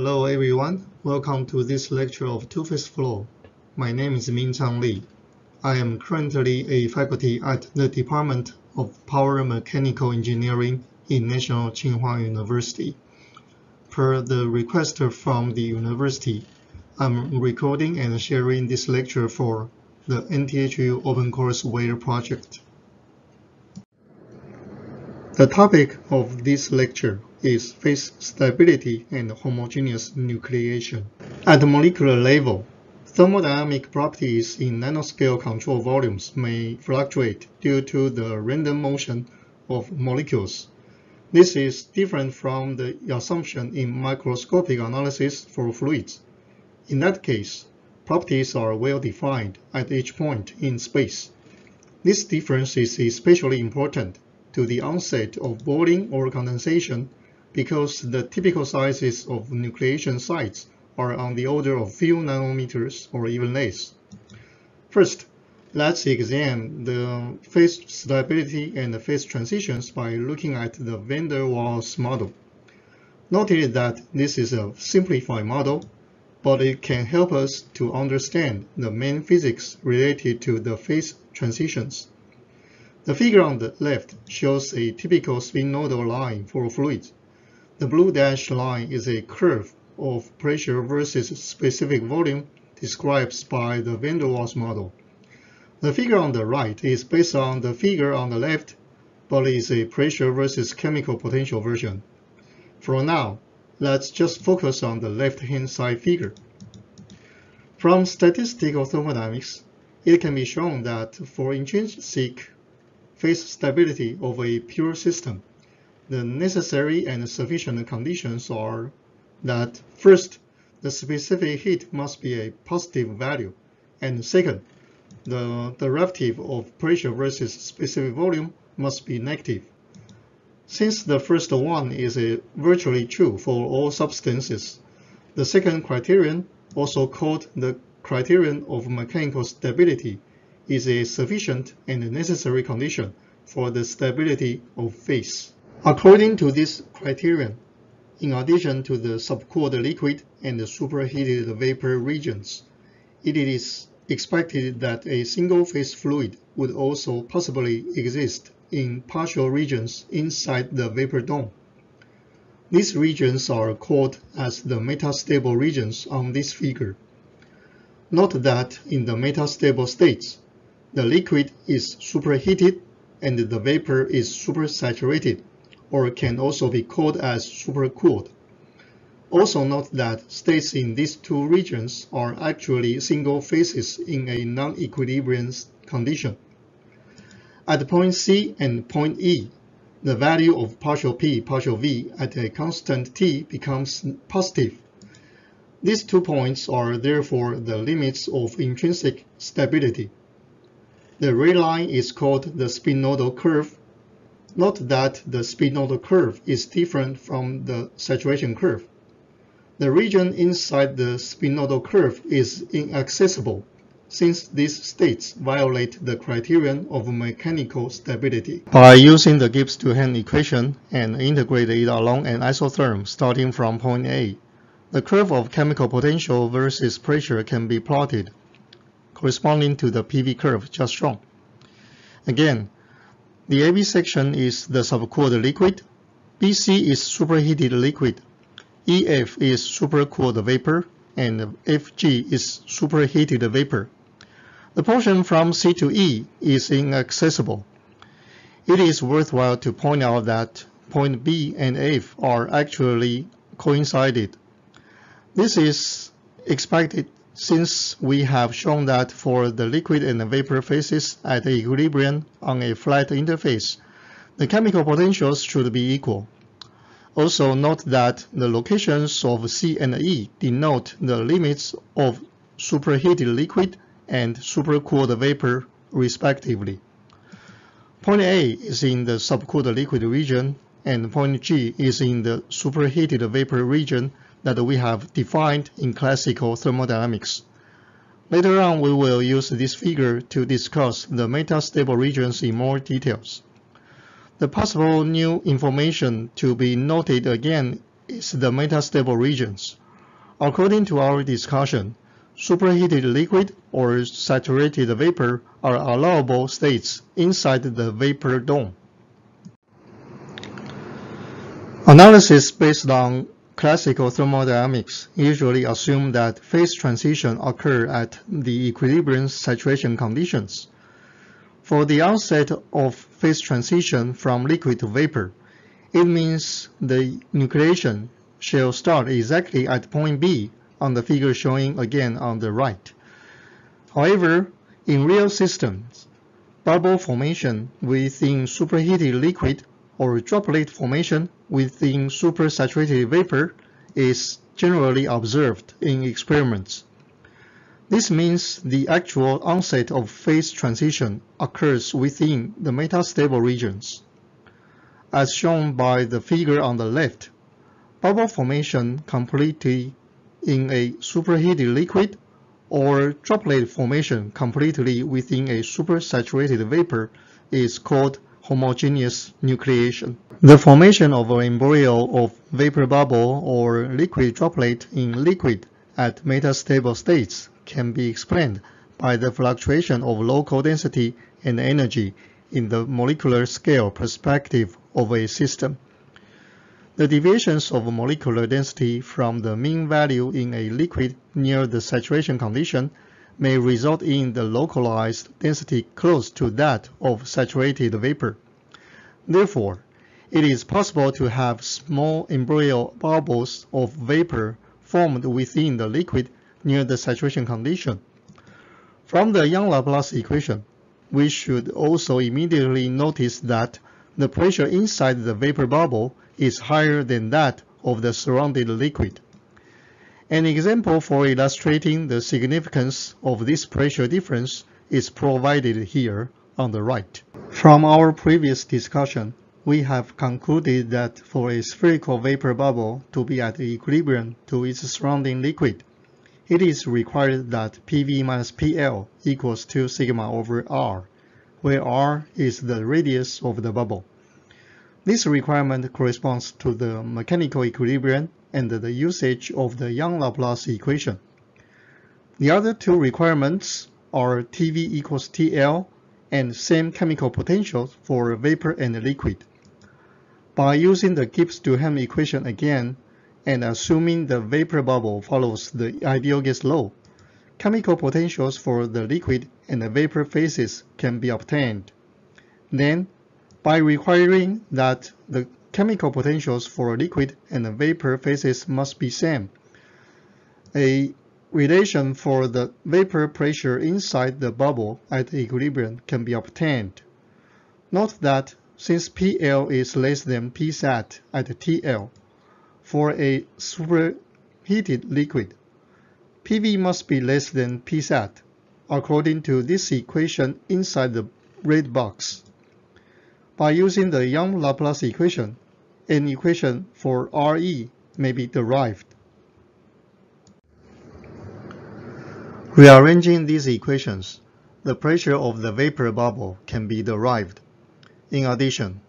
Hello everyone, welcome to this lecture of two-phase flow. My name is Minchang Li. I am currently a faculty at the Department of Power Mechanical Engineering in National Tsinghua University. Per the request from the university, I'm recording and sharing this lecture for the NTHU OpenCourseware project. The topic of this lecture is phase stability and homogeneous nucleation. At the molecular level, thermodynamic properties in nanoscale control volumes may fluctuate due to the random motion of molecules. This is different from the assumption in microscopic analysis for fluids. In that case, properties are well defined at each point in space. This difference is especially important to the onset of boiling or condensation because the typical sizes of nucleation sites are on the order of few nanometers or even less. First, let's examine the phase stability and phase transitions by looking at the van der Waals model. Notice that this is a simplified model, but it can help us to understand the main physics related to the phase transitions. The figure on the left shows a typical spinodal line for fluids. The blue dashed line is a curve of pressure versus specific volume described by the van der Waals model. The figure on the right is based on the figure on the left, but is a pressure versus chemical potential version. For now, let's just focus on the left-hand side figure. From statistical thermodynamics, it can be shown that for intrinsic phase stability of a pure system, the necessary and sufficient conditions are that first, the specific heat must be a positive value, and second, the derivative of pressure versus specific volume must be negative. Since the first one is virtually true for all substances, the second criterion, also called the criterion of mechanical stability, is a sufficient and necessary condition for the stability of phase. According to this criterion, in addition to the subcooled liquid and the superheated vapor regions, it is expected that a single-phase fluid would also possibly exist in partial regions inside the vapor dome. These regions are called as the metastable regions on this figure. Note that in the metastable states, the liquid is superheated and the vapor is supersaturated, or can also be called as supercooled. Also note that states in these two regions are actually single phases in a non-equilibrium condition. At point C and point E, the value of partial P, partial V at a constant T becomes positive these two points are therefore the limits of intrinsic stability. The red line is called the spinodal curve. Note that the spinodal curve is different from the saturation curve. The region inside the spinodal curve is inaccessible since these states violate the criterion of mechanical stability. By using the Gibbs-Duhem equation and integrate it along an isotherm starting from point A, the curve of chemical potential versus pressure can be plotted, corresponding to the PV curve just shown. Again, the AB section is the subcooled liquid, BC is superheated liquid, EF is supercooled vapor, and FG is superheated vapor. The portion from C to E is inaccessible. It is worthwhile to point out that point B and F are actually coincided this is expected since we have shown that for the liquid and the vapor phases at equilibrium on a flat interface, the chemical potentials should be equal. Also note that the locations of C and E denote the limits of superheated liquid and supercooled vapor respectively. Point A is in the subcooled liquid region and point G is in the superheated vapor region that we have defined in classical thermodynamics. Later on, we will use this figure to discuss the metastable regions in more details. The possible new information to be noted again is the metastable regions. According to our discussion, superheated liquid or saturated vapor are allowable states inside the vapor dome. Analysis based on classical thermodynamics usually assume that phase transition occur at the equilibrium saturation conditions. For the onset of phase transition from liquid to vapor, it means the nucleation shall start exactly at point B on the figure showing again on the right. However, in real systems, bubble formation within superheated liquid or droplet formation within supersaturated vapor is generally observed in experiments. This means the actual onset of phase transition occurs within the metastable regions. As shown by the figure on the left, bubble formation completely in a superheated liquid or droplet formation completely within a supersaturated vapor is called homogeneous nucleation. The formation of an embryo of vapor bubble or liquid droplet in liquid at metastable states can be explained by the fluctuation of local density and energy in the molecular scale perspective of a system. The deviations of molecular density from the mean value in a liquid near the saturation condition may result in the localized density close to that of saturated vapor. Therefore, it is possible to have small embryo bubbles of vapor formed within the liquid near the saturation condition. From the Young-Laplace equation, we should also immediately notice that the pressure inside the vapor bubble is higher than that of the surrounding liquid. An example for illustrating the significance of this pressure difference is provided here on the right. From our previous discussion, we have concluded that for a spherical vapor bubble to be at equilibrium to its surrounding liquid, it is required that PV minus PL equals 2 sigma over R, where R is the radius of the bubble. This requirement corresponds to the mechanical equilibrium and the usage of the Young-Laplace equation. The other two requirements are TV equals TL and same chemical potentials for vapor and liquid. By using the Gibbs-Duhem equation again and assuming the vapor bubble follows the ideal gas law, chemical potentials for the liquid and the vapor phases can be obtained. Then, by requiring that the chemical potentials for liquid and vapor phases must be same. A relation for the vapor pressure inside the bubble at equilibrium can be obtained. Note that since PL is less than Psat at TL, for a superheated liquid, PV must be less than Psat, according to this equation inside the red box. By using the Young-Laplace equation, an equation for Re may be derived. Rearranging these equations, the pressure of the vapor bubble can be derived. In addition,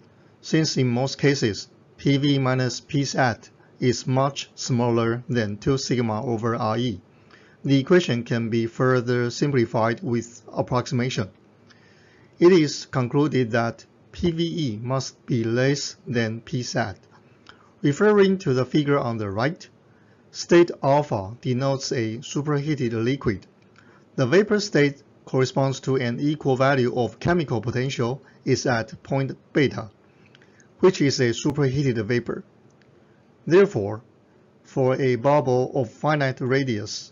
since in most cases PV minus Psat is much smaller than 2 sigma over Re, the equation can be further simplified with approximation. It is concluded that PVE must be less than Psat. Referring to the figure on the right, state alpha denotes a superheated liquid. The vapor state corresponds to an equal value of chemical potential is at point beta, which is a superheated vapor. Therefore, for a bubble of finite radius,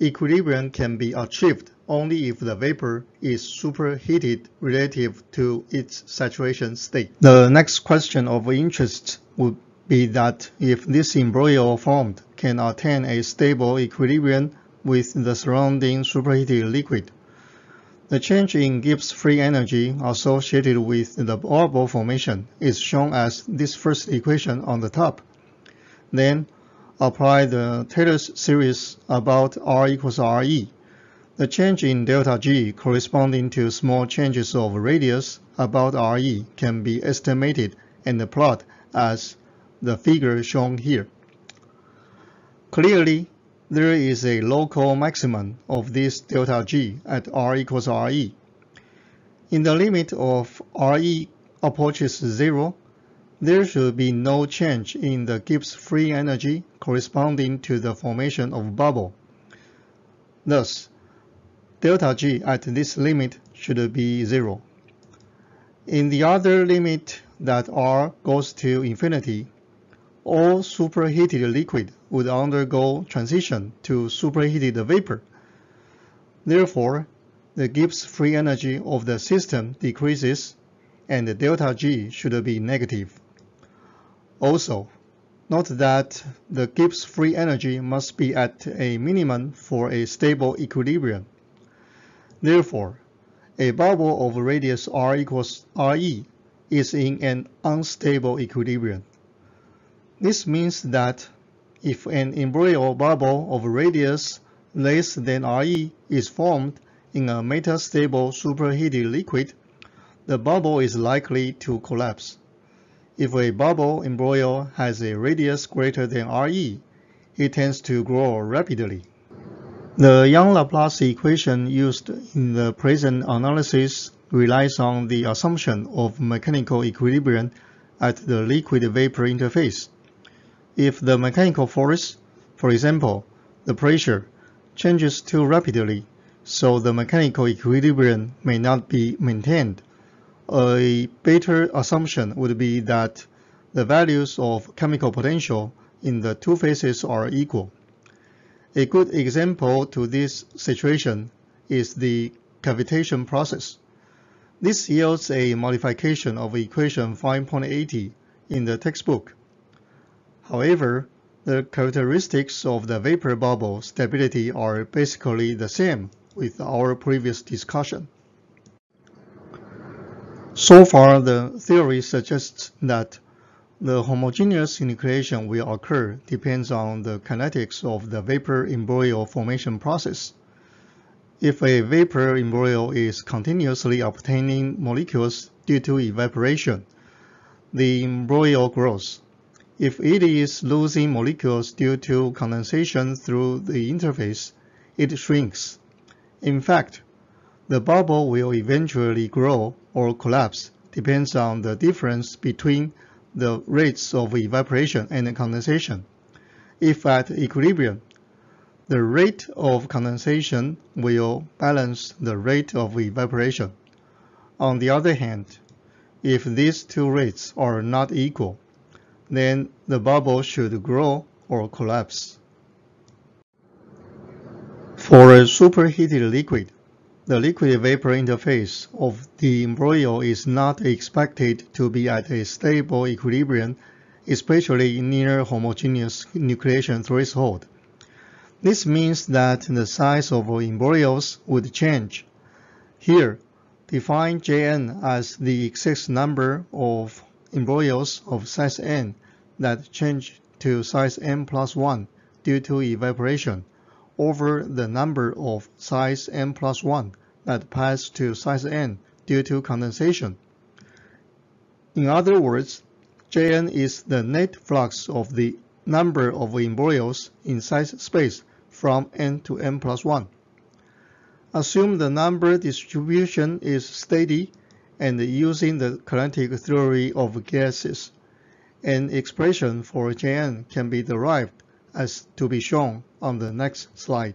equilibrium can be achieved only if the vapor is superheated relative to its saturation state. The next question of interest would be that if this embryo formed can attain a stable equilibrium with the surrounding superheated liquid. The change in Gibbs free energy associated with the bubble formation is shown as this first equation on the top. Then apply the Taylor's series about R equals RE the change in delta G corresponding to small changes of radius about Re can be estimated and plotted as the figure shown here. Clearly, there is a local maximum of this delta G at R equals RE. In the limit of RE approaches zero, there should be no change in the Gibbs free energy corresponding to the formation of bubble. Thus, delta G at this limit should be zero. In the other limit that R goes to infinity, all superheated liquid would undergo transition to superheated vapor. Therefore, the Gibbs free energy of the system decreases and delta G should be negative. Also, note that the Gibbs free energy must be at a minimum for a stable equilibrium. Therefore, a bubble of radius r equals Re is in an unstable equilibrium. This means that if an embryo bubble of radius less than Re is formed in a metastable superheated liquid, the bubble is likely to collapse. If a bubble embryo has a radius greater than Re, it tends to grow rapidly. The Young-Laplace equation used in the present analysis relies on the assumption of mechanical equilibrium at the liquid-vapor interface. If the mechanical force, for example, the pressure, changes too rapidly, so the mechanical equilibrium may not be maintained, a better assumption would be that the values of chemical potential in the two phases are equal. A good example to this situation is the cavitation process. This yields a modification of equation 5.80 in the textbook. However, the characteristics of the vapor bubble stability are basically the same with our previous discussion. So far, the theory suggests that the homogeneous nucleation will occur depends on the kinetics of the vapor embryo formation process. If a vapor embryo is continuously obtaining molecules due to evaporation, the embryo grows. If it is losing molecules due to condensation through the interface, it shrinks. In fact, the bubble will eventually grow or collapse depends on the difference between the rates of evaporation and condensation. If at equilibrium, the rate of condensation will balance the rate of evaporation. On the other hand, if these two rates are not equal, then the bubble should grow or collapse. For a superheated liquid, the liquid-vapor interface of the embryo is not expected to be at a stable equilibrium, especially near homogeneous nucleation threshold. This means that the size of embryos would change. Here, define Jn as the exact number of embryos of size n that change to size n plus 1 due to evaporation over the number of size n plus 1 that pass to size n due to condensation. In other words, Jn is the net flux of the number of embryos in size space from n to n plus 1. Assume the number distribution is steady and using the kinetic theory of gases, an expression for Jn can be derived as to be shown on the next slide.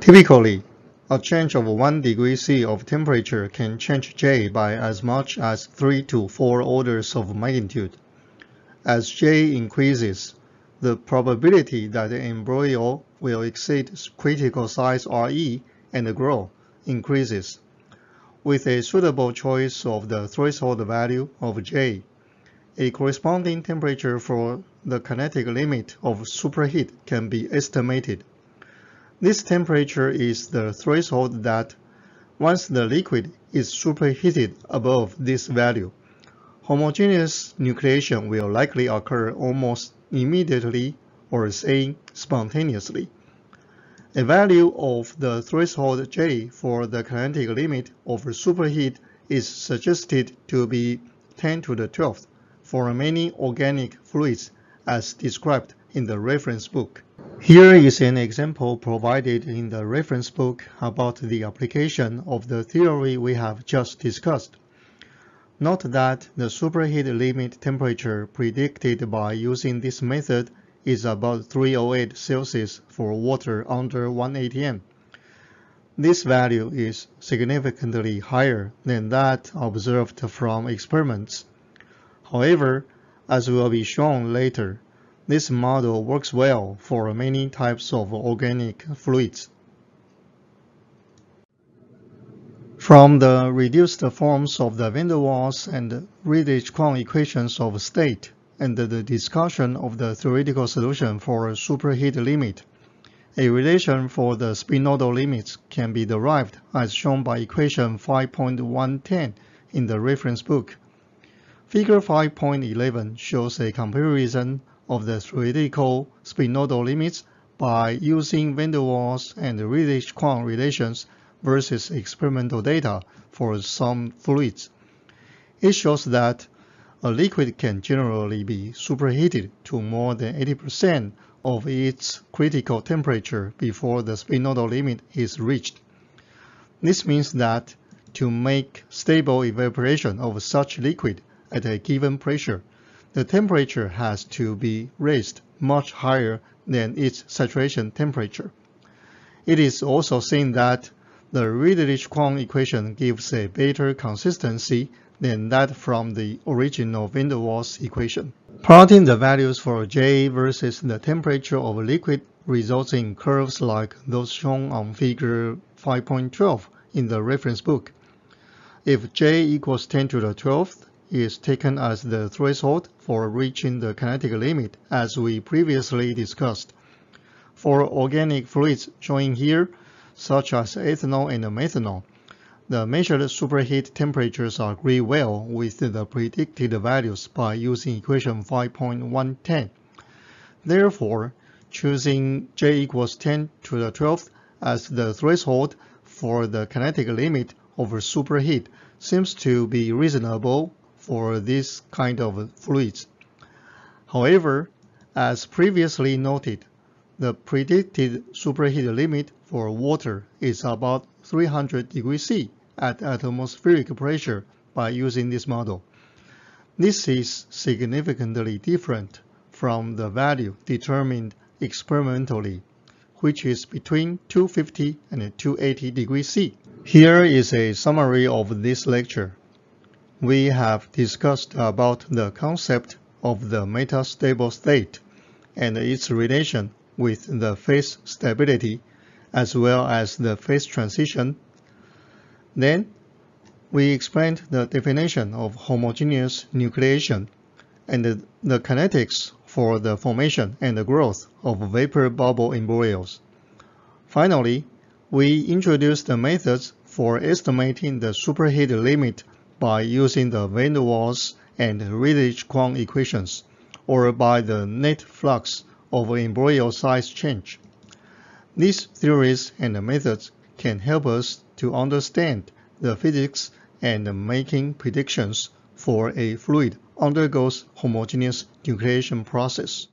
Typically, a change of 1 degree C of temperature can change J by as much as 3 to 4 orders of magnitude. As J increases, the probability that the embryo will exceed critical size Re and grow increases. With a suitable choice of the threshold value of J, a corresponding temperature for the kinetic limit of superheat can be estimated. This temperature is the threshold that, once the liquid is superheated above this value, homogeneous nucleation will likely occur almost immediately or say spontaneously. A value of the threshold J for the kinetic limit of superheat is suggested to be 10 to the 12th for many organic fluids as described in the reference book. Here is an example provided in the reference book about the application of the theory we have just discussed. Note that the superheat limit temperature predicted by using this method is about 308 Celsius for water under 1 atm. This value is significantly higher than that observed from experiments. However, as will be shown later, this model works well for many types of organic fluids. From the reduced forms of the van der Waals and Redlich-Kwong equations of state and the discussion of the theoretical solution for a superheat limit, a relation for the spinodal limits can be derived as shown by equation 5.110 in the reference book. Figure 5.11 shows a comparison of the theoretical spinodal limits by using van der Waals and Redlich-Kwong relations versus experimental data for some fluids. It shows that a liquid can generally be superheated to more than 80% of its critical temperature before the spinodal limit is reached. This means that to make stable evaporation of such liquid at a given pressure, the temperature has to be raised much higher than its saturation temperature. It is also seen that the Redlich-Kwong equation gives a better consistency than that from the original van der Waals equation. Plotting the values for J versus the temperature of a liquid results in curves like those shown on figure 5.12 in the reference book. If J equals 10 to the 12th, is taken as the threshold for reaching the kinetic limit as we previously discussed. For organic fluids shown here, such as ethanol and methanol, the measured superheat temperatures agree well with the predicted values by using equation 5.110. Therefore, choosing J equals 10 to the 12th as the threshold for the kinetic limit over superheat seems to be reasonable for this kind of fluids. However, as previously noted, the predicted superheat limit for water is about 300 degrees C at atmospheric pressure by using this model. This is significantly different from the value determined experimentally, which is between 250 and 280 degrees C. Here is a summary of this lecture we have discussed about the concept of the metastable state and its relation with the phase stability as well as the phase transition. Then, we explained the definition of homogeneous nucleation and the, kinetics for the formation and the growth of vapor bubble embryos. Finally, we introduced the methods for estimating the superheat limit by using the van der Waals and Redlich-Kwong equations, or by the net flux of embryo size change. These theories and methods can help us to understand the physics and making predictions for a fluid undergoes homogeneous nucleation process.